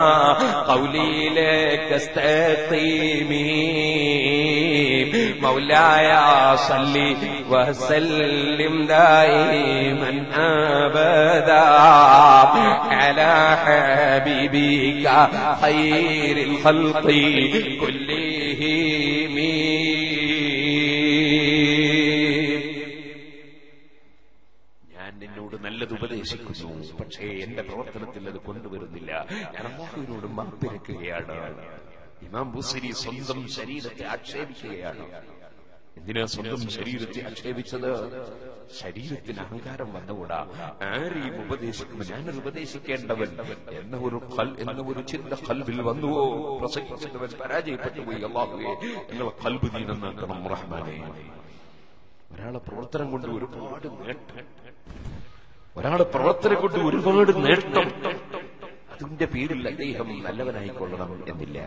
قولي لك استقيمي مولاي صلي وسلم دائما أبدا على حبيبك خير الخلق. كلهم പക്ഷേ എന്റെ പ്രവർത്തനത്തിൽ അത് കൊണ്ടുവരുന്നില്ല. ഞാൻ അള്ളാഹുവിനോട് മാപ്പിരക്കുകയാണ് ഇമാം ബുസരി സ്വന്തം ശരീരത്തെ ആക്ഷേപിക്കുകയാണ്. എന്തിനാ സ്വന്തം ശരീരത്തെ ആക്ഷേപിച്ചത്? ശരീരത്തിന് അഹങ്കാരം വന്നുകൂടാ. ആരെയും ഉപദേശിക്കുന്നു ഞാൻ ഉപദേശിക്കേണ്ടവൻ എന്ന ഒരു ഖൽ എന്ന ഒരു ചിന്ത കൽബിൽ വന്നുവോ? പ്രസംഗിച്ചവൻ പരാജയപ്പെട്ടു പോയി. അള്ളാഹുവേ നിങ്ങൾ കൽബ് നീ നന്നാക്കണം റഹ്മാനെ. ഒരാളെ പ്രവർത്തനം കൊണ്ട് ഒരുപാട് നേട്ടം. ഒരാളെ പ്രവർത്തനം കൊണ്ട് ഒരുപാട് നേട്ടം. അതിന്റെ പേരിൽ അദ്ദേഹം നല്ലവനായിക്കൊള്ളണം എന്നില്ല.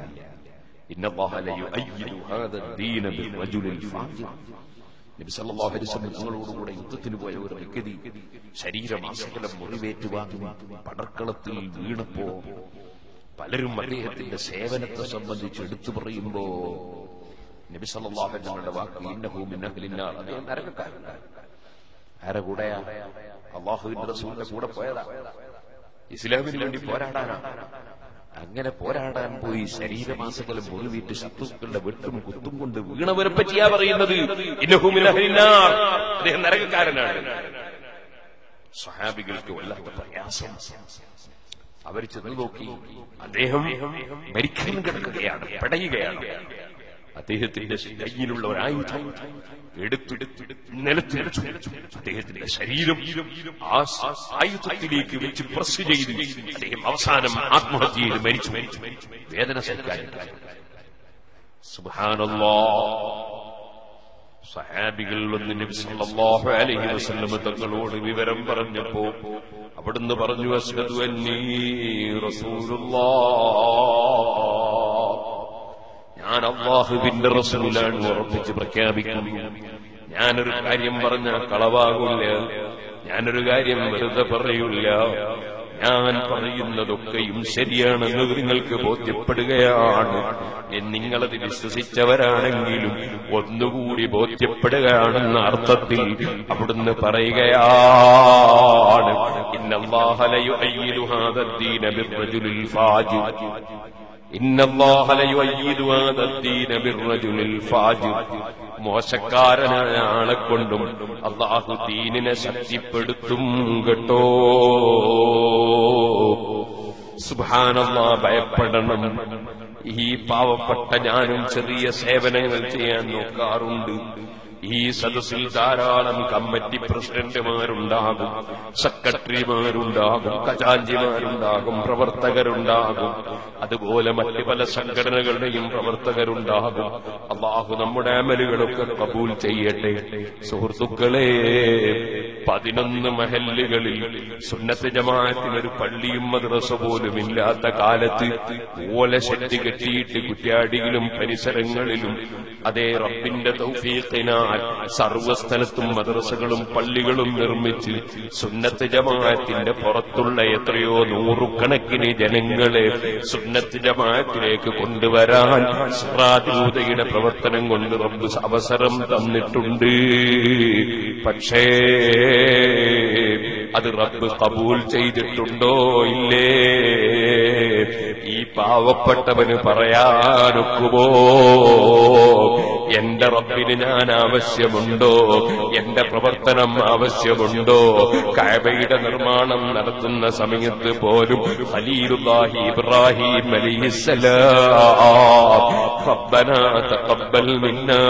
തങ്ങളോടുകൂടെ യുദ്ധത്തിന് പോയ ഒരു വ്യക്തി ശരീരമാസകലം മുറിവേറ്റുവാങ്ങി പടർക്കളത്തിൽ വീണപ്പോ പലരും അദ്ദേഹത്തിന്റെ സേവനത്തെ സംബന്ധിച്ച് എടുത്തു പറയുമ്പോ നബി സല്ലല്ലാഹു അലൈഹി വസല്ലമയുടെ വാക്ക് ഇന്നഹു മിൻ അഹ്ലിന്നാർ അദ്ദേഹം നരകക്കാരനാണ്. ആരെ കൂടെയാ? അള്ളാഹുവിന്റെ റസൂലിന്റെ കൂടെ പോയതാ. ഇസ്ലാമിന് വേണ്ടി പോരാടാനാ. അങ്ങനെ പോരാടാൻ പോയി ശരീരമാസങ്ങളും മുറിവിട്ട് ശത്രുക്കളുടെ വെട്ടും കുത്തും കൊണ്ട് വീണവരെ പറ്റിയാ പറയുന്നത്. അദ്ദേഹം നരകക്കാരനാണ്. സ്വഹാബികൾക്ക് വല്ലാത്ത പ്രയാസം. അവർ ചെന്ന് നോക്കി. അദ്ദേഹം മരിക്കാൻ കിടക്കുകയാണ് പടയുകയാണ്. അദ്ദേഹത്തിന്റെ കയ്യിലുള്ള ഒരായുധം എടുത്തെടുത്ത് നിലത്തിരച്ചു അദ്ദേഹത്തിന്റെ ശരീരം ആ ആയുധത്തിലേക്ക് വെച്ച് പ്രസ് ചെയ്തു അദ്ദേഹം അവസാനം ആത്മഹത്യയിൽ മരിച്ചു. മരിച്ചു മരിച്ചു വേദന സഹിക്കാൻ സുബ്ഹാനല്ലാ. സഹാബികൾ വന്ന് നബി സല്ലല്ലാഹു അലൈഹി വസല്ലം തങ്ങളോട് വിവരം പറഞ്ഞപ്പോ അവിടുന്ന് പറഞ്ഞു അസ്ഹദു അന്നീ റസൂലുള്ളാഹ് ഞാൻ അള്ളാഹുവിന്റെ റസൂലാണ് ഉറപ്പിച്ച് പ്രഖ്യാപിക്കുന്നു. ഞാനൊരു കാര്യം പറഞ്ഞ കളവാകില്ല. ഞാനൊരു കാര്യം വെറുതെ പറയൂല ഞാൻ പറയുന്നതൊക്കെയും ശരിയാണെന്ന് നിങ്ങൾക്ക് ബോധ്യപ്പെടുകയാണ്. നിങ്ങളത് വിശ്വസിച്ചവരാണെങ്കിലും ഒന്നുകൂടി ബോധ്യപ്പെടുകയാണെന്ന അർത്ഥത്തിൽ അവിടുന്ന് പറയുകയാണ്. ബിർറജുലിൽ മോശക്കാരനായ ആളെ കൊണ്ടും അള്ളാഹു ദീനിനെ ശക്തിപ്പെടുത്തും കേട്ടോ. സുഭാനമ്മ ഭയപ്പെടണം. ഈ പാവപ്പെട്ട ഞാനും ചെറിയ സേവനങ്ങൾ ചെയ്യാൻ നോക്കാറുണ്ട്. ഈ സദസ്സിൽ ധാരാളം കമ്മിറ്റി പ്രസിഡന്റുമാരുണ്ടാകും സെക്രട്ടറിമാരുണ്ടാകും ഖജാഞ്ചിമാരുണ്ടാകും പ്രവർത്തകരുണ്ടാകും. അതുപോലെ മറ്റ് പല സംഘടനകളുടെയും പ്രവർത്തകരുണ്ടാകും. അള്ളാഹു നമ്മുടെ അമലുകളൊക്കെ കബൂൽ ചെയ്യട്ടെ. സുഹൃത്തുക്കളെ പതിനൊന്ന് മഹല്ലുകളിൽ സുന്നത്ത് ജമാഅത്തിനൊരു പള്ളിയും മദ്രസ പോലും ഇല്ലാത്ത കാലത്ത് ഓലശക്തി കെട്ടിയിട്ട് കുറ്റ്യാടിയിലും പരിസരങ്ങളിലും അതേ റബ്ബിന്റെ തൗഫീഖിനാൽ സർവസ്ഥലത്തും മദ്രസകളും പള്ളികളും നിർമ്മിച്ച് സുന്നത്ത് ജമാഅത്തിന്റെ പുറത്തുള്ള എത്രയോ നൂറുകണക്കിന് ജനങ്ങളെ സുന്നത്ത് ജമാഅത്തിലേക്ക് കൊണ്ടുവരാൻ സുറാദൂതയുടെ പ്രവർത്തനം കൊണ്ട് റബ്ബ് അവസരം തന്നിട്ടുണ്ട്. പക്ഷേ അത് റബ്ബ് കബൂൽ ചെയ്തിട്ടുണ്ടോ ഇല്ലേ? ഈ പാവപ്പെട്ടവന് പറയാനൊക്കുമോ? എന്റെ റബ്ബിന് ഞാൻ ആവശ്യമുണ്ടോ? എന്റെ പ്രവർത്തനം ആവശ്യമുണ്ടോ? കഅബയുടെ നിർമ്മാണം നടത്തുന്ന സമയത്ത് പോലും ഖലീലുല്ലാഹി ഇബ്രാഹിം അലൈഹിസ്സലാം റബ്ബനാ തഖബ്ബൽ മിന്നാ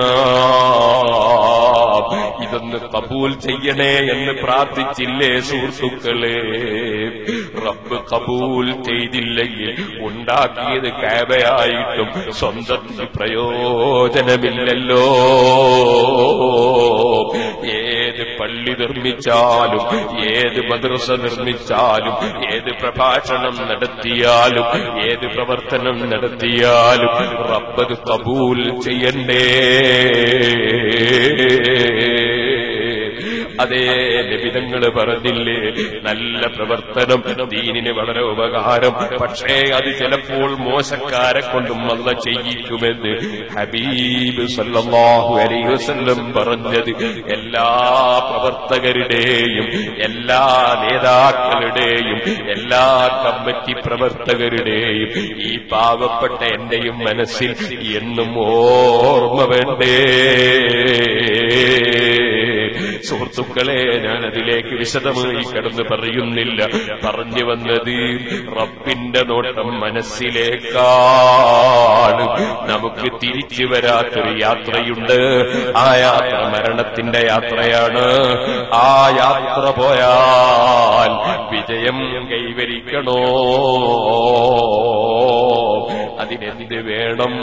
ഇതൊന്ന് കബൂൽ ചെയ്യണേ എന്ന് പ്രാർത്ഥിച്ചില്ലേ സുഹൃത്തുക്കളെ? റബ്ബ് കബൂൽ ചെയ്തില്ലെങ്കിൽ ഉണ്ടാക്കിയത് കാബയായിട്ടും സ്വന്തത്തിന് പ്രയോജനമില്ലല്ലോ. ഏത് പള്ളി നിർമ്മിച്ചാലും ഏത് മദ്രസ നിർമ്മിച്ചാലും ഏത് പ്രഭാഷണം നടത്തിയാലും ഏത് പ്രവർത്തനം നടത്തിയാലും റബ്ബത് കബൂൽ ചെയ്യണ്ടേ. അതേ ലഭിതങ്ങൾ പറഞ്ഞില്ലേ? നല്ല പ്രവർത്തനം ദീനിന് വളരെ ഉപകാരം. പക്ഷേ അത് ചിലപ്പോൾ മോശക്കാരെ കൊണ്ടും അല്ല ചെയ്യിക്കുമെന്ന് ഹബീബ് സല്ലാഹു അലൈഹി വസല്ലം പറഞ്ഞത്. എല്ലാ പ്രവർത്തകരുടെയും എല്ലാ നേതാക്കളുടെയും എല്ലാ കമ്മിറ്റി പ്രവർത്തകരുടെയും ഈ പാവപ്പെട്ട എന്റെയും മനസ്സിൽ എന്നും ഓർമ്മ വേണ്ടേ? സുഹൃത്തുക്കളെ ഞാൻ അതിലേക്ക് വിശദമായി കടന്നു പറയുന്നില്ല. പറഞ്ഞു വന്നത് റബ്ബിന്റെ നോട്ടം മനസ്സിലേക്കാണ്. നമുക്ക് തിരിച്ചു വരാത്തൊരു യാത്രയുണ്ട്. ആ യാത്ര മരണത്തിന്റെ യാത്രയാണ്. ആ യാത്ര പോയാൽ വിജയം കൈവരിക്കണോ? അതിനെന്ത് വേണം?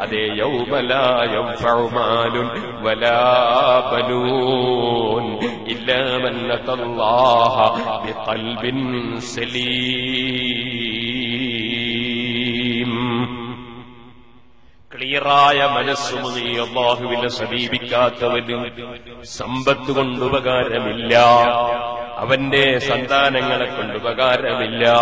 അതേ യൗമലായം ഫൗമാലും വലാബനൂൻ ഇല്ലാമല്ലതല്ലാഹ ബിഖൽബിൻ സലീം ക്ലിയറായ നീ അള്ളാഹുവിനെ സമീപിക്കാത്തവന് സമ്പത്ത് കൊണ്ട് ഉപകാരമില്ല. അവന്റെ സന്താനങ്ങളെ കൊണ്ട് ഉപകാരമില്ല.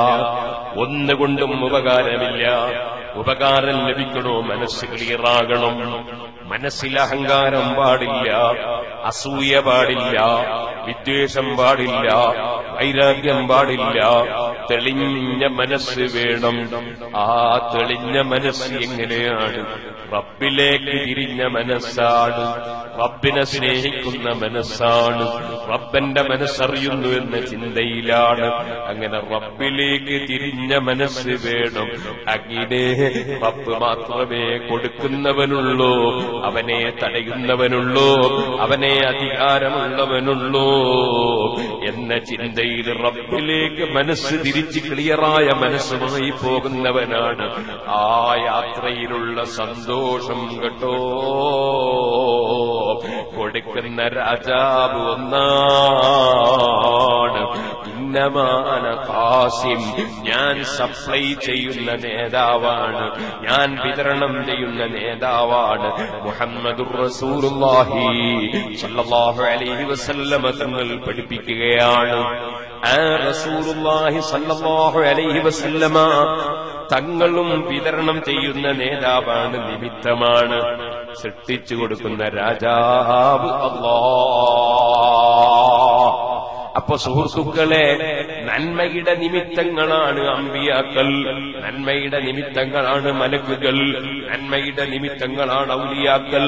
ഒന്നുകൊണ്ടും ഉപകാരമില്ല. ഉപകാരം ലഭിക്കണോ മനസ്സ് ക്ലിയറാകണം. മനസ്സിൽ അഹങ്കാരം പാടില്ല. അസൂയ പാടില്ല വിദ്വേഷം പാടില്ല വൈരാഗ്യം പാടില്ല. തെളിഞ്ഞ മനസ്സ് വേണം. ആ തെളിഞ്ഞ മനസ്സ് എങ്ങനെയാണ് റബ്ബിലേക്ക് തിരിഞ്ഞ മനസ്സാണ്. റബ്ബിനെ സ്നേഹിക്കുന്ന മനസ്സാണ്. റബ്ബന്റെ മനസ്സറിയുന്നു എന്ന ചിന്തയിലാണ്. അങ്ങനെ റബ്ബിലേക്ക് തിരിഞ്ഞ മനസ്സ് വേണം. അങ്ങനെ റബ്ബ് മാത്രമേ കൊടുക്കുന്നവനുള്ളൂ. അവനെ തടയുന്നവനുള്ളൂ. അവനെ അധികാരമുള്ളവനുള്ളൂ. എന്ന ചിന്തയിൽ റബ്ബിലേക്ക് മനസ്സ് തിരിച്ച് ക്ലിയറായ മനസ്സുമായി പോകുന്നവനാണ് ആ യാത്രയിലുള്ള സന്തോഷം കേട്ടോ. കൊടുക്കുന്ന രാജാവ് ഒന്നാണ്. ഇന്നമാന കാസിം ഞാൻ സപ്ലൈ ചെയ്യുന്ന നേതാവാണ്. ഞാൻ വിതരണം ചെയ്യുന്ന നേതാവാണ് മുഹമ്മദുർ റസൂലുള്ളാഹി സല്ലല്ലാഹു അലൈഹി വസല്ലമ തങ്ങൾ പഠിപ്പിക്കുകയാണ്. ആ റസൂലുള്ളാഹി സല്ലല്ലാഹു അലൈഹി വസല്ലമ തങ്ങളും വിതരണം ചെയ്യുന്ന നേതാവാണ് നിമിത്തമാണ്. സൃഷ്ടിച്ചു കൊടുക്കുന്ന രാജാവ് അല്ലാ അപ്പൊ സുഹൃത്തുക്കളെ നന്മയുടെ നിമിത്തങ്ങളാണ് അമ്പിയാക്കൾ. നന്മയുടെ നിമിത്തങ്ങളാണ് മലക്കുകൾ. നന്മയുടെ നിമിത്തങ്ങളാണ് ഔലിയാക്കൾ.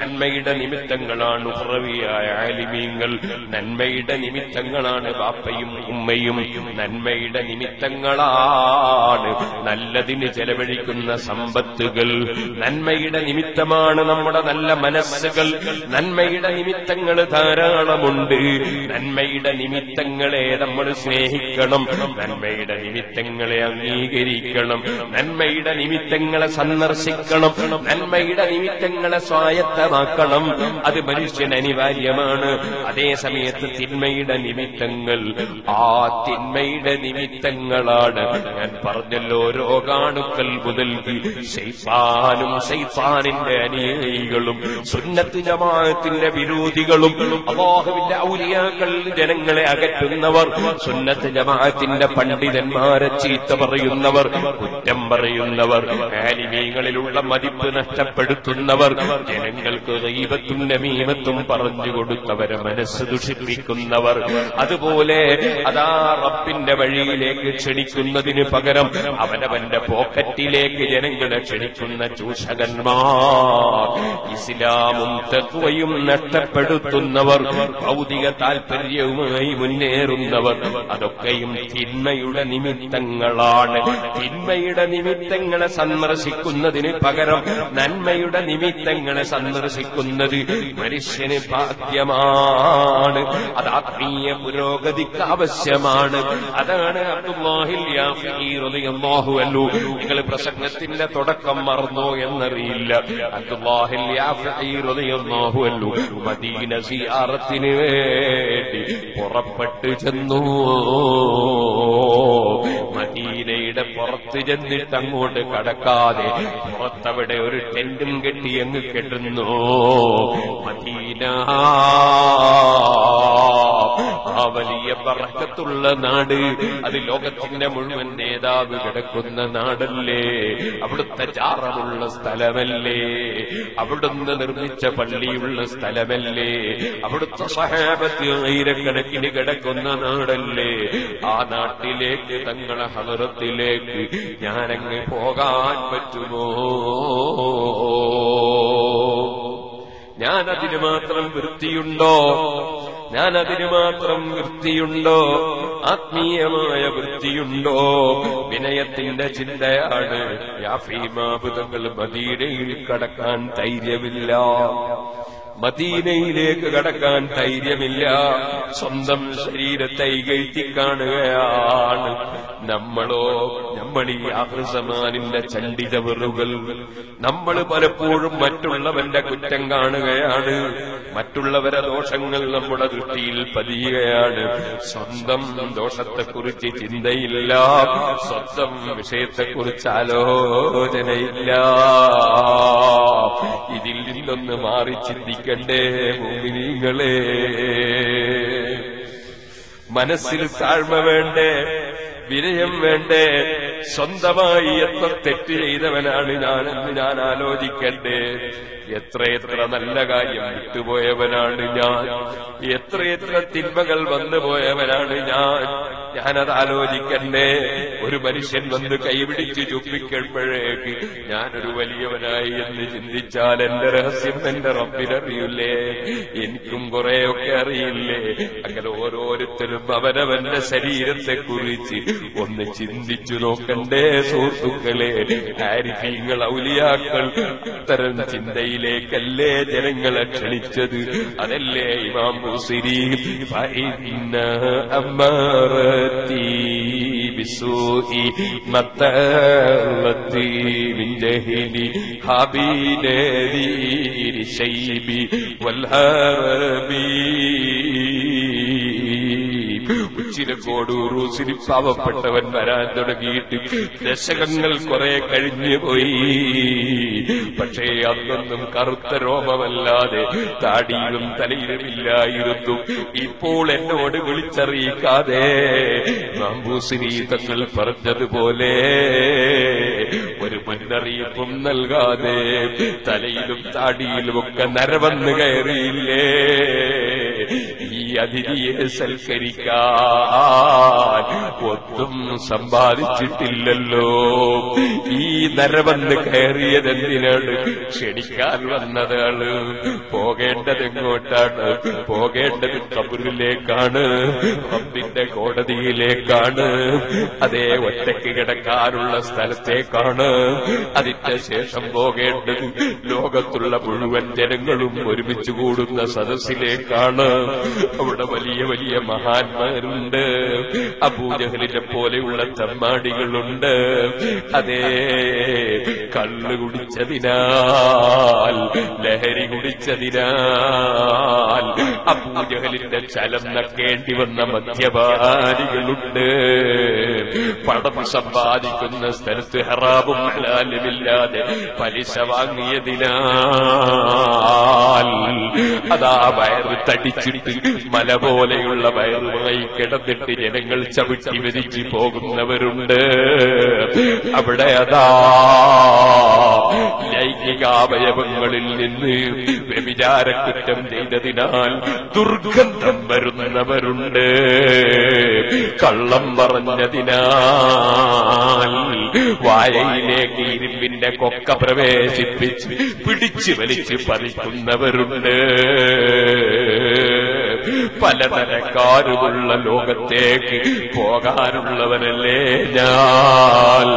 നന്മയുടെ നിമിത്തങ്ങളാണ് ഉറവിയായ ആലിമീങ്ങൾ. നന്മയുടെ നിമിത്തങ്ങളാണ് ബാപ്പയും ഉമ്മയും. നന്മയുടെ നിമിത്തങ്ങളാണ് നല്ലതിന് ചെലവഴിക്കുന്ന സമ്പത്തുകൾ. നന്മയുടെ നിമിത്തമാണ് നമ്മുടെ നല്ല മനസ്സുകൾ. നന്മയുടെ നിമിത്തങ്ങൾ ധാരാളമുണ്ട്. നന്മയുടെ നിമിത്തങ്ങളെ നമ്മൾ സ്നേഹിക്കണം നന്മയുടെ നിമിത്തങ്ങളെ അംഗീകരിക്കണം. നന്മയുടെ നിമിത്തങ്ങളെ സന്ദർശിക്കണം. നന്മയുടെ നിമിത്തങ്ങളെ സ്വായത്തമാക്കണം. അത് മനുഷ്യൻ അനിവാര്യമാണ്. അതേ സമയത്ത് തിന്മയുടെ നിമിത്തങ്ങൾ ആ തിന്മയുടെ നിമിത്തങ്ങളാണ്. ഞാൻ പറഞ്ഞല്ലോ രോഗാണുക്കൾ മുതൽക്ക് ശൈത്താനും ശൈത്താനിന്റെ അനുയായികളും സുന്നത്ത് ജമാഅത്തിന്റെ വിരോധികളും അള്ളാഹുവിന്റെ ഔലിയാക്കൾ ജനങ്ങളെ അകറ്റുന്നവർ സുന്നത്ത് ജമാഅത്തിന്റെ പണ്ഡിതന്മാരെ ചീത്ത പറയുന്നവർ കുറ്റം പറയുന്നവർ ആലിമീങ്ങളിലുള്ള മതിപ്പ് നഷ്ടപ്പെടുത്തുന്നവർ ജനങ്ങൾക്ക് ദൈവത്തും നമീമത്തും പറഞ്ഞു കൊടുത്തവരെ മനസ്സ് ദുഷിപ്പിക്കുന്നവർ. അതുപോലെ അതാ റബ്ബിന്റെ വഴിയിലേക്ക് ക്ഷണിക്കുന്നതിന് പകരം അവനവന്റെ പോക്കറ്റിലേക്ക് ജനങ്ങളെ ക്ഷണിക്കുന്ന ചൂഷകന്മാർ ഇസ്ലാമും തത്വയും നഷ്ടപ്പെടുത്തുന്നവർ ഭൗതിക താൽപര്യവുമായി മുന്നേറുന്നവർ. അതൊക്കെയും തിന്മയുടെ നിമിത്തങ്ങളാണ്. തിന്മയുടെ നിമിത്തങ്ങളെ സന്ദർശിക്കുന്നതിന് പകരം നന്മയുടെ നിമിത്തങ്ങളെ സന്ദർശിക്കുന്നത് മനുഷ്യന് ഭാഗ്യമാണ്. അത് ആത്മീയ പുരോഗതിക്ക് ആവശ്യമാണ്. അതാണ് അബ്ദുല്ലാഹില്ലാഹുവല്ലു നിങ്ങൾ പ്രസംഗത്തിന്റെ തുടക്കം മറന്നോ എന്നറിയില്ല. അബ്ദുല്ലാഹില്ലാഹുവല്ലു മദീന സിയാറത്തിന് വേണ്ടി പുറപ്പെട്ടു ചെന്നു. മദീനയുടെ പുറത്ത് ചെന്നിട്ട് അങ്ങോട്ട് കടക്കാതെ പുറത്തവിടെ ഒരു ടെന്റും കെട്ടി അങ്ങ് കെട്ടുന്നു. മദീന ആ വലിയ പറക്കത്തുള്ള നാട്. അത് ലോകത്തിന്റെ മുഴുവൻ നേതാവ് കിടക്കുന്ന നാടല്ലേ? അവിടുത്തെ ചാറമുള്ള സ്ഥലമല്ലേ? അവിടുന്ന് നിർമ്മിച്ച പള്ളിയുള്ള സ്ഥലമല്ലേ? അവിടുത്തെ സഹാപത്തി ആയിരക്കണക്കിന് കിടക്കുന്ന നാടല്ലേ? ആ നാട്ടിലേക്ക് തങ്ങളെ ഹലറത്തിലേക്ക് ഞാനങ്ങ് പോകാൻ പറ്റുമോ? ഞാൻ മാത്രം വൃത്തിയുണ്ടോ? ഞാൻ അതിന് മാത്രം വൃത്തിയുണ്ടോ? ആത്മീയമായ വൃത്തിയുണ്ടോ? വിനയത്തിന്റെ ചിന്തയാണ്. യാഫീമാബുധങ്ങൾ മദീനയിൽ കടക്കാൻ ധൈര്യമില്ല. മദീനയിലേക്ക് കടക്കാൻ ധൈര്യമില്ല. സ്വന്തം ശരീരത്തെ കാണുകയാണ് നമ്മളോ നമ്മൾ ഈ ആഹൃസമാനിന്റെ ചണ്ഡിതവറുകൾ നമ്മൾ പലപ്പോഴും മറ്റുള്ളവന്റെ കുറ്റം കാണുകയാണ്. മറ്റുള്ളവരെ ദോഷങ്ങൾ നമ്മുടെ ദൃഷ്ടിയിൽ പതിയുകയാണ്. സ്വന്തം ദോഷത്തെക്കുറിച്ച് ചിന്തയില്ല. സ്വന്തം വിഷയത്തെക്കുറിച്ച് ആലോചനയില്ല. ഇതിൽ നിന്നൊന്ന് മാറി ചിന്തിക്കണ്ടേ ഭൂമിനിങ്ങളെ മനസ്സിൽ താഴ്മ വേണ്ടേ വിനയം വേണ്ടേ സ്വന്തമായി എത്ര തെറ്റ് ചെയ്തവനാണ് ഞാനെന്ന് ഞാൻ ആലോചിക്കണ്ടേ. എത്രയെത്ര നല്ല കാര്യം വിട്ടുപോയവനാണ് ഞാൻ. എത്രയെത്ര തിന്മകൾ വന്നുപോയവനാണ് ഞാൻ. ഞാനത് ആലോചിക്കണ്ടേ. ഒരു മനുഷ്യൻ വന്ന് കൈപിടിച്ച് ചുപ്പിക്കുമ്പോഴേക്ക് ഞാനൊരു വലിയവനായി എന്ന് ചിന്തിച്ചാൽ എന്റെ രഹസ്യം എന്റെ റബ്ബിനറിയില്ലേ എനിക്കും കുറെയൊക്കെ അറിയില്ലേ? അങ്ങനെ ഓരോരുത്തരും അവനവന്റെ ശരീരത്തെ കുറിച്ച് ഒന്ന് ചിന്തിച്ചു നോക്കണ്ടേ സുഹൃത്തുക്കളെ. ആരിഫീങ്ങൾ ഔലിയാക്കൾ അത്തരം വഴിയിലേക്കല്ലേ ജനങ്ങളെ ക്ഷണിച്ചത്. അതല്ലേ ഇമാം മുസിരി അമ്മറത്തി ശൈബി ചില ഉസിരി പാവപ്പെട്ടവൻ വരാൻ തുടങ്ങിയിട്ട് ദശകങ്ങൾ കുറെ കഴിഞ്ഞു പോയി. പക്ഷേ അന്നൊന്നും കറുത്ത രോമമല്ലാതെ താടിയിലും തലയിലുമില്ലായിരുന്നു. ഇപ്പോൾ എന്നോട് വിളിച്ചറിയിക്കാതെ നമ്പൂസിനി തങ്ങൾ പറഞ്ഞതുപോലെ ഒരു മുന്നറിയിപ്പും നൽകാതെ തലയിലും താടിയിലുമൊക്കെ നരവന്ന് കയറിയില്ലേ? ഈ അതിഥിയെ സൽക്കരിക്കാൻ ഒത്തും സമ്പാദിച്ചിട്ടില്ലല്ലോ. ഈ നരവന്ന് കയറിയത് എന്തിനാണ് ക്ഷണിക്കാൻ വന്നതാണ് പോകേണ്ടത് എങ്ങോട്ടാണ് പോകേണ്ടത് കബുരിലേക്കാണ് റബ്ബിന്റെ കോടതിയിലേക്കാണ് അതേ ഒറ്റയ്ക്ക് കിടക്കാനുള്ള സ്ഥലത്തേക്കാണ്. അതിന്റെ ശേഷം പോകേണ്ടത് ലോകത്തുള്ള മുഴുവൻ ജനങ്ങളും ഒരുമിച്ച് കൂടുന്ന സദസ്സിലേക്കാണ്. അവിടെ വലിയ വലിയ മഹാന്മാരുണ്ട്. അബൂജഹലിനെ പോലെയുള്ള തമ്മാടികളുണ്ട്. അതേ കള്ള് കുടിച്ചതിനാൽ ലഹരി കുടിച്ചതിനാൽ അബൂജഹലിന്റെ ചലം നക്കേണ്ടി വന്ന മദ്യപാനികളുണ്ട്. പണം സമ്പാദിക്കുന്ന സ്ഥലത്ത് ഹറാബും ഹലാലുമില്ലാതെ പലിശ വാങ്ങിയതിനാൽ അതാ വയറ് തടിച്ചിട്ട് മല പോലെയുള്ള വയറുമായി കിടന്നിട്ട് ജനങ്ങൾ ചവിട്ടി വരിച്ചു പോകുന്നവരുണ്ട്. അവിടെ അതാ ലൈംഗികാവയവങ്ങളിൽ നിന്ന് വ്യഭിചാരക്കുറ്റം ചെയ്തതിനാൽ ദുർഗന്ധം വരുന്നവരുണ്ട്. കള്ളം പറഞ്ഞതിനാൽ വായയിലേക്ക് ഇരുമ്പിന്റെ കൊക്ക പ്രവേശിപ്പിച്ച് പിടിച്ചു വലിച്ച് പറിക്കുന്നവരുണ്ട് പലതരക്കാരുമുള്ള ലോകത്തേക്ക് പോകാനുള്ളവരല്ലേ ഞാൻ?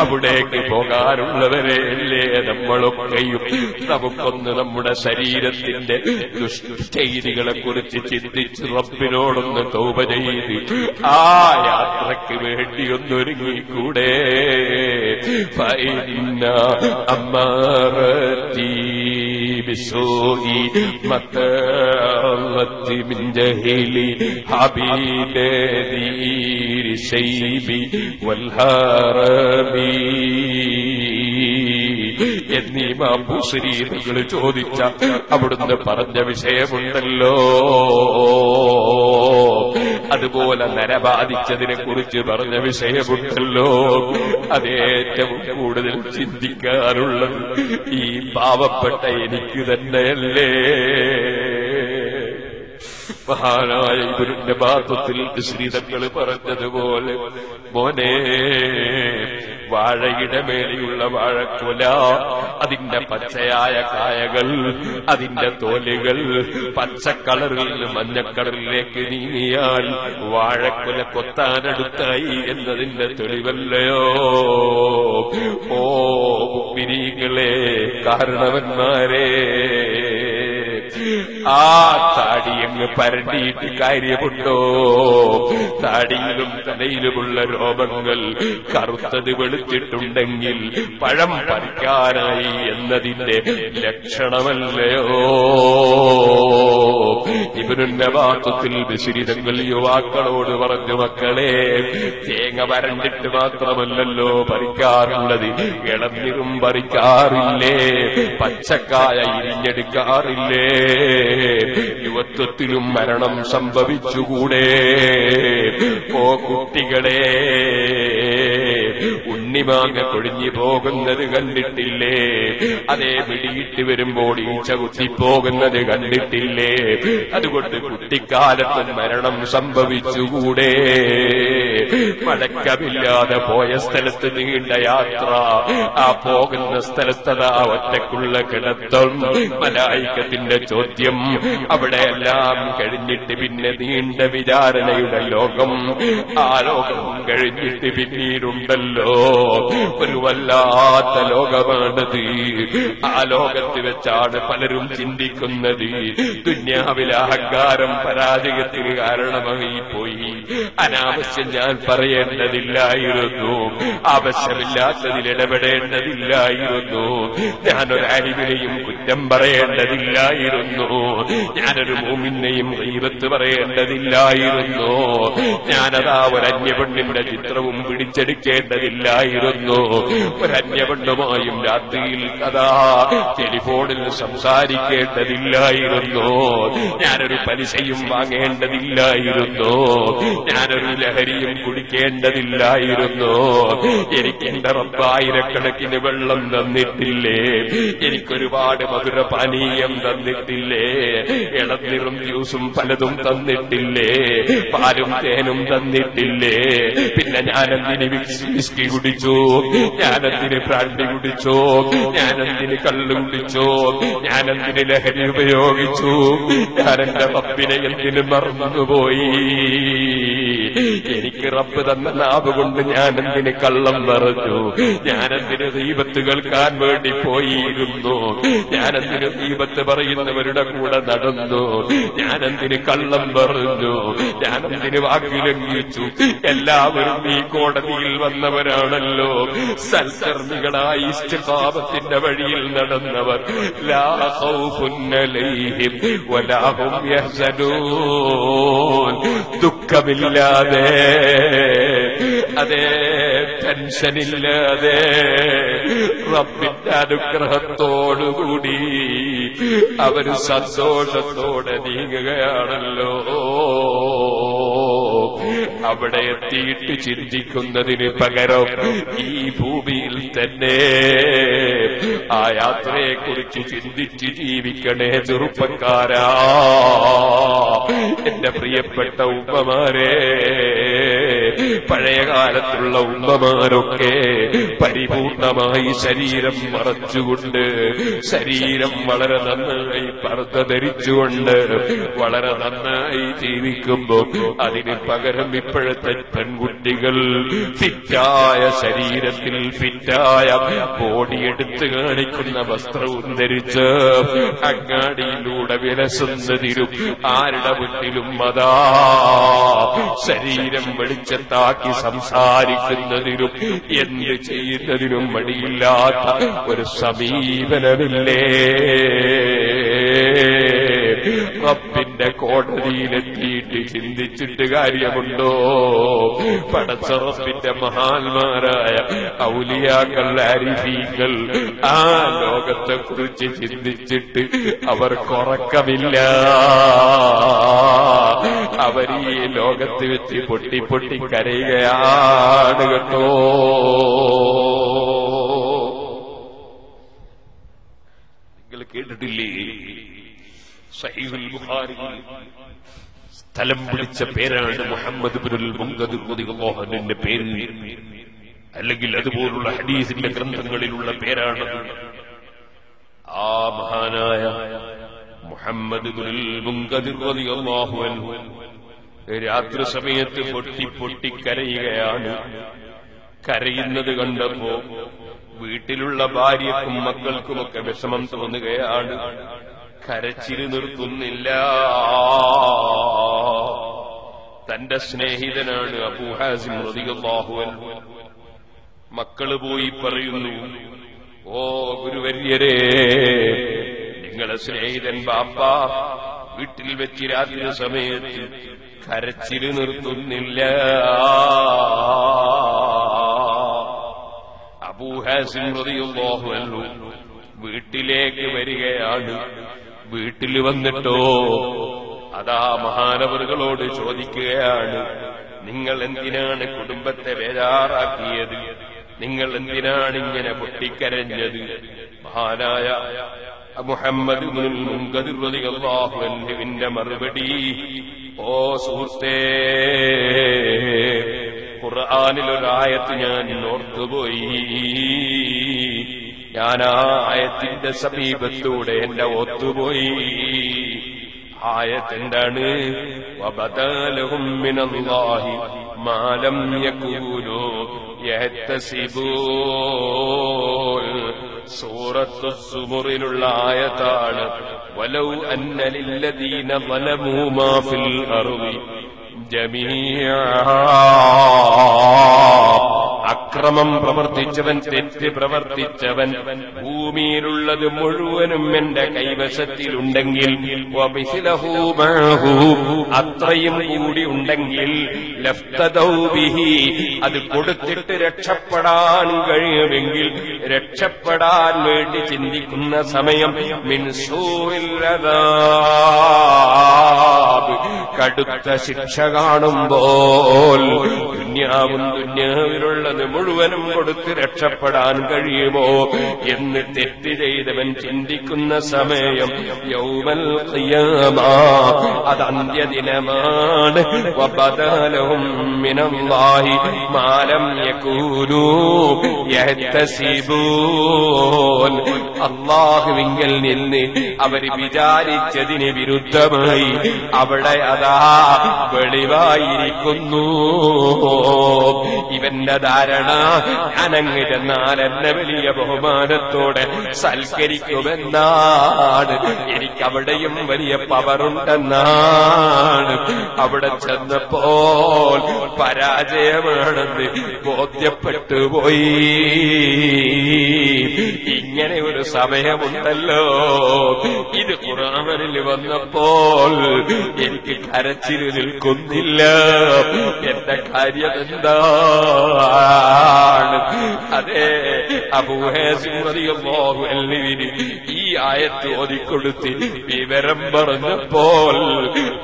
അവിടേക്ക് പോകാനുള്ളവരല്ലേ നമ്മളൊക്കെയും? നമുക്കൊന്ന് നമ്മുടെ ശരീരത്തിന്റെ ദുഷ്ചെയ്തികളെ കുറിച്ച് ചിന്തിച്ച് റബ്ബിനോടൊന്ന് തൗപ ചെയ്ത് ആ യാത്രയ്ക്ക് വേണ്ടി فإن أمرتي بسوء مطالت من جهل حبيب ذي سيبي والهربي മാപ്പൂശ്രീകൾ ചോദിച്ച അവിടുന്ന് പറഞ്ഞ വിഷയമുണ്ടല്ലോ. അതുപോലെ നരബാധിച്ചതിനെ കുറിച്ച് പറഞ്ഞ വിഷയമുണ്ടല്ലോ. അതേറ്റവും കൂടുതൽ ചിന്തിക്കാറുള്ളത് ഈ പാവപ്പെട്ട എനിക്ക് തന്നെയല്ലേ. മഹാനായ ഇവരുടെ ബാധത്തിൽ ശ്രീതങ്ങൾ പറഞ്ഞതുപോലെ മോനെ വാഴയുടെ മേലെയുള്ള വാഴക്കുല അതിന്റെ പച്ചയായ കായകൾ അതിന്റെ തോലുകൾ പച്ചക്കളറിൽ നിന്ന് മഞ്ഞക്കളറിലേക്ക് നീങ്ങിയാൽ വാഴക്കുല കൊത്താനടുത്തായി എന്നതിന്റെ തെളിവല്ലയോ? ഓ മിനികളെ കാരണവന്മാരെ ആ താടി അങ്ങ് പരണ്ടിയിട്ട് കാര്യമുണ്ടോ? താടിയിലും തലയിലുമുള്ള രോമങ്ങൾ കറുത്തത് വെളുത്തിട്ടുണ്ടെങ്കിൽ പഴം പറിക്കാനായി എന്നതിന്റെ ലക്ഷണമല്ലയോ? ഇവരുടെ വാത്തത്തിൽ വിശരിതങ്ങൾ യുവാക്കളോട് പറഞ്ഞു മക്കളെ തേങ്ങ വരണ്ടിട്ട് മാത്രമല്ലല്ലോ പറിക്കാറുള്ളത്. ഇളനീരും പറിക്കാറില്ലേ? പച്ചക്കായ ഇരിഞ്ഞെടുക്കാറില്ലേ? യുവത്വത്തിലും മരണം സംഭവിച്ചുകൂടെ? ഓ കുട്ടികളെ ഉണ്ണിമാങ്ങ കൊഴിഞ്ഞു പോകുന്നത് കണ്ടിട്ടില്ലേ? അതേ പിടിയിട്ട് വരുമ്പോൾ ഈച്ച കുത്തിപ്പോകുന്നത് കണ്ടിട്ടില്ലേ? അതുകൊണ്ട് കുട്ടിക്കാലത്ത് മരണം സംഭവിച്ചുകൂടെ? മടക്കമില്ലാതെ പോയ സ്ഥലത്ത് നീണ്ട യാത്ര. ആ പോകുന്ന സ്ഥലത്തതാ ഒറ്റക്കുള്ള കിടത്തം മലായിക്കത്തിന്റെ ചോദ്യം. അവിടെ എല്ലാം കഴിഞ്ഞിട്ട് പിന്നെ നീണ്ട വിചാരണയുടെ ലോകം. ആ ലോകം കഴിഞ്ഞിട്ട് പിന്നീടുണ്ടല്ലോ. ഒരു വല്ലാത്ത ലോകമാണത്. ആ ലോകത്ത് വെച്ചാണ് പലരും ചിന്തിക്കുന്നത്. ദുന്യാവിലെ അഹങ്കാരം പരാജയത്തിന് കാരണമായി പോയി അനാവശ്യം ഞാൻ പറയേണ്ടതില്ലായിരുന്നു. ആവശ്യമില്ലാത്തതിൽ ഇടപെടേണ്ടതില്ലായിരുന്നു. ഞാനൊരു അരിവിനെയും കുറ്റം പറയേണ്ടതില്ലായിരുന്നു. ഞാനൊരു മൂമിനെയും ദൈവത്ത് പറയേണ്ടതില്ലായിരുന്നു. ഞാനതാ ഒരു അന്യപെണ്ണിന്റെ ചിത്രവും പിടിച്ചെടുക്കേണ്ടതില്ലായിരുന്നു ഒരു അന്യപെണ്ണുമായും രാത്രിയിൽ കഥാ ടെലിഫോണിൽ സംസാരിക്കേണ്ടതില്ലായിരുന്നു. ഞാനൊരു പലിശയും വാങ്ങേണ്ടതില്ലായിരുന്നു. ഞാനൊരു ലഹരിയും കുടിക്കേണ്ടതില്ലായിരുന്നു. എനിക്ക് എന്റെ റബ്ബായിരക്കണക്കിന് വെള്ളം തന്നിട്ടില്ലേ? എനിക്കൊരുപാട് മധുരപാനീയം തന്നിട്ടില്ലേ? ഇളനീറും ജ്യൂസും പലതും തന്നിട്ടില്ലേ? പാലും തേനും തന്നിട്ടില്ലേ? പിന്നെ ഞാനെന്തിന് വിസ്കി കുടിച്ചു. ഞാനെന്തിന് ബ്രാൻഡി കുടിച്ചോ. ഞാനെന്തിന് കള്ളു കുടിച്ചോ. ഞാനെന്തിന് ലഹരി ഉപയോഗിച്ചു. ഞാനെന്റെ പപ്പിനെ എന്തിന് മറന്നുപോയി? എനിക്ക് റബ്ബ് തന്ന നാവ് കൊണ്ട് ഞാനെന്തിന് കള്ളം പറഞ്ഞു? ഞാനെന്തിന് ദീപത്ത് കേൾക്കാൻ വേണ്ടി പോയിരുന്നു? ഞാനെന്തിന് ദീപത്ത് പറയുന്നവരുടെ കൂടെ നടന്നു? ഞാനെന്തിന് കള്ളം പറഞ്ഞു? ഞാനെന്തിന് വാക്ക് ലംഘിച്ചു എല്ലാവരും ഈ കോടതിയിൽ വന്നവരാണല്ലോ. സൽക്കർമ്മികളായി ഇഷ്ടപാപത്തിന്റെ വഴിയിൽ നടന്നവർ. ലാ ദുഃഖമില്ലാതെ അതേ ടെൻഷനില്ലാതെ റബ്ബിന്റെ അനുഗ്രഹത്തോടുകൂടി അവർ സന്തോഷത്തോടെ നീങ്ങുകയാണല്ലോ. അവിടെ എത്തിയിട്ട് ചിന്തിക്കുന്നതിന് പകരം ഈ ഭൂമിയിൽ തന്നെ ആ യാത്രയെക്കുറിച്ച് ചിന്തിച്ച് ജീവിക്കണേ ചെറുപ്പക്കാരാ. എന്റെ പ്രിയപ്പെട്ട ഉമ്മമാരെ. പഴയ കാലത്തുള്ള ഉമ്മമാരൊക്കെ പരിപൂർണമായി ശരീരം മറച്ചുകൊണ്ട് ശരീരം വളരെ നന്നായി പർദ്ദ ധരിച്ചുകൊണ്ട് വളരെ നന്നായി ജീവിക്കുമ്പോൾ അതിന് പകരം ഇപ്പോഴത്തെ പെൺകുട്ടികൾ ഫിറ്റായ ശരീരത്തിൽ ഫിറ്റായ ബോഡി എടുത്തു കാണിക്കുന്ന വസ്ത്രവും ധരിച്ച് അങ്ങാടിയിലൂടെ വിലസുന്നതിരും ആരുടെ മുന്നിലും അതാ ശരീരം വെളിച്ചത്തിൽ ഇജ്ജത്താക്കി സംസാരിക്കുന്നതിനും എന്ത് ചെയ്യുന്നതിനും മടിയില്ലാത്ത ഒരു സമീപനമില്ലേ? റബ്ബിന്റെ കോടതിയിലെത്തിയിട്ട് ചിന്തിച്ചിട്ട് കാര്യമുണ്ടോ? പടച്ച റബ്ബിന്റെ മഹാന്മാരായ ഔലിയാക്കൾ അരിഫീകൾ ആ ലോകത്തെ കുറിച്ച് ചിന്തിച്ചിട്ട് അവർ അവർക്കുറക്കമില്ല അവർ ഈ ലോകത്ത് വെച്ച് പൊട്ടി പൊട്ടി കരയുകയാണ് കേട്ടോ. നിങ്ങൾ കേട്ടിട്ടില്ലേ? സ്ഥലം വിളിച്ച പേരാണ് മുഹമ്മദ് ബിനുൽ പേര്. അല്ലെങ്കിൽ അതുപോലുള്ള ഹദീസിന്റെ ഗ്രന്ഥങ്ങളിലുള്ള പേരാണ് ആ മഹാനായ മുഹമ്മദ് രാത്രി സമയത്ത് പൊട്ടി പൊട്ടി കരയുകയാണ്. കരയുന്നത് കണ്ടപ്പോ വീട്ടിലുള്ള ഭാര്യക്കും മക്കൾക്കുമൊക്കെ വിഷമം തോന്നുകയാണ്. കരച്ചിൽ നിർത്തുന്നില്ല. തന്റെ സ്നേഹിതനാണ് അബൂഹാസിം അൻഹു. മക്കൾ പോയി പറയുന്നു ഓ ഗുരുവര്യരെ നിങ്ങളെ സ്നേഹിതൻ ബാപ്പ വീട്ടിൽ വെച്ച് രാത്രി സമയത്ത് കരച്ചിൽ നിർത്തുന്നില്ല. അബൂഹാസിം അൻഹു വീട്ടിലേക്ക് വരികയാണ്. വീട്ടിൽ വന്നിട്ടോ? അതാ മഹാനവറുകളോട് ചോദിക്കുകയാണ്. നിങ്ങൾ എന്തിനാണ് കുടുംബത്തെ ബേജാറാക്കിയത്? നിങ്ങൾ എന്തിനാണ് ഇങ്ങനെ പൊട്ടിക്കരഞ്ഞത്? മഹാനായ മുഹമ്മദ് മുങ്കദിന്റെ മറുപടി ഓ സുഹൃത്തേ ഖുർആാനിലൊരായത്ത് ഞാൻ ഓർത്തുപോയി. ഞാൻ ആ ആയത്തിന്റെ സമീപത്തൂടെ എന്റെ ഒത്തുപോയി ആയത്തെന്താണ് മാലം യകൂലോ സൂറത്തു സുമുറിലുള്ള ആയത്താണ്. വലൗ അന്നലില്ലദീന വലമൂമാഫിൽ അറിവി ജമീ അക്രമം പ്രവർത്തിച്ചവൻ തെറ്റ് പ്രവർത്തിച്ചവൻ. ഭൂമിയിലുള്ളത് മുഴുവനും എന്റെ കൈവശത്തിലുണ്ടെങ്കിൽ അത്രയും കൂടി ഉണ്ടെങ്കിൽ അത് കൊടുത്തിട്ട് രക്ഷപ്പെടാൻ കഴിയുമെങ്കിൽ രക്ഷപ്പെടാൻ വേണ്ടി ചിന്തിക്കുന്ന സമയം മിൻസൂല്ലതാബ് കടുത്ത ശിക്ഷ കാണുമ്പോൾ ദുന്യാവും ദുന്യാവിലുള്ളത് മുഴുവനും കൊടുത്ത് രക്ഷപ്പെടാൻ കഴിയുമോ എന്ന് തെറ്റ് ചെയ്തവൻ ചിന്തിക്കുന്ന സമയം യൗമൽ അത് അന്ത്യദിനമാണ്. മിനല്ലാഹി മാലം യകൂലൂ നിന്ന് അവർ വിചാരിച്ചതിന് വിരുദ്ധമായി അവിടെ അതാ വെളിവായിരിക്കുന്നു. ഇവന്റെ ധാരണ. ഞാനങ്ങ് ചെന്നാൽ എന്നെ വലിയ ബഹുമാനത്തോടെ സൽക്കരിക്കുമെന്നാണ്. എനിക്കവിടെയും വലിയ പവറുണ്ടെന്നാണ്. അവിടെ ചെന്നപ്പോൾ പരാജയമാണെന്ന് ബോധ്യപ്പെട്ടു പോയി. ഇങ്ങനെ ഒരു സമയമുണ്ടല്ലോ. ഇത് ഖുറാനിൽ വന്നപ്പോൾ എനിക്ക് കരച്ചിൽ നിൽക്കുന്നില്ല. എന്റെ കാര്യം എന്താണ് അതെ അബുഹേസിന് ഈ ആയത്ത് ഓതിക്കൊടുത്ത് വിവരം പറഞ്ഞപ്പോൾ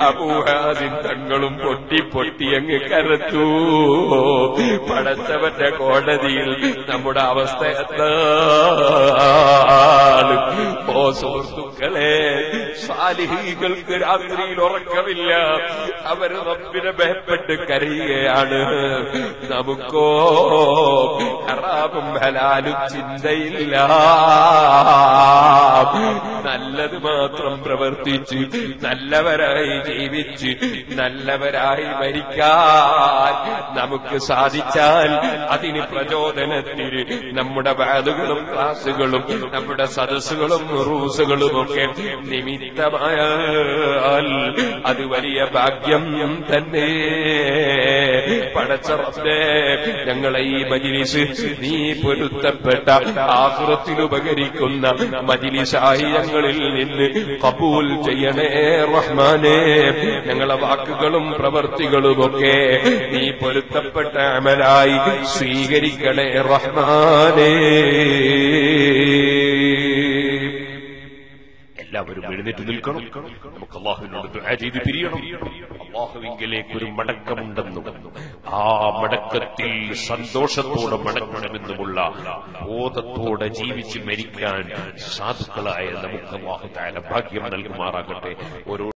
അബൂഹാസിൻ തങ്ങളും പൊട്ടി പൊട്ടി അങ്ങ് കരത്തു പടച്ചവന്റെ കോടതിയിൽ നമ്മുടെ അവസ്ഥ എന്താണ്? സുഹൃത്തുക്കളെ സാലിഹികൾക്ക് രാത്രിയിൽ ഉറക്കമില്ല. അവർ റബ്ബിനെ ഭയപ്പെട്ട് കരയുകയാണ്. നമുക്കോ ഹറാമും ഹലാലും ചിന്തയില്ല. നല്ലത് മാത്രം പ്രവർത്തിച്ച് നല്ലവരായി ജീവിച്ച് നല്ലവരായി മരിക്കാൻ നമുക്ക് സാധിച്ചാൽ അതിന് പ്രചോദനത്തിന് നമ്മുടെ വാദുകളും ക്ലാസുകളും നമ്മുടെ സദസ്സുകളും റൂസുകളും ഒക്കെ നിമിത്തമായാൽ അത് വലിയ ഭാഗ്യം തന്നെ. പടച്ചറത്തെ ഞങ്ങളെ ഈ മജിലിസ് നീ പൊരുത്തപ്പെട്ട ആസുറത്തിൽ ഉപകരിക്കുന്ന മജിലിസായി നിന്ന് കബൂൽ ചെയ്യണേ റഹ്മാനേ. ഞങ്ങളെ വാക്കുകളും പ്രവർത്തികളുമൊക്കെ നീ പൊരുത്തപ്പെട്ട അമലായി സ്വീകരിക്കണേ റഹ്മാനേ. എല്ലാവരും എഴുന്നേറ്റ് നിൽക്കണം. നമുക്ക് അള്ളാഹുവിനോട് ചെയ്ത് പിരിയണം. അള്ളാഹുവിങ്കിലേക്ക് മടക്കമുണ്ടെന്നും ആ മടക്കത്തിൽ സന്തോഷത്തോടെ മടക്കണമെന്നുമുള്ള ബോധത്തോടെ ജീവിച്ച് മരിക്കാൻ സാധുക്കളായ നമുക്ക് അള്ളാഹു ഭാഗ്യം നൽകുമാറാകട്ടെ. ഓരോ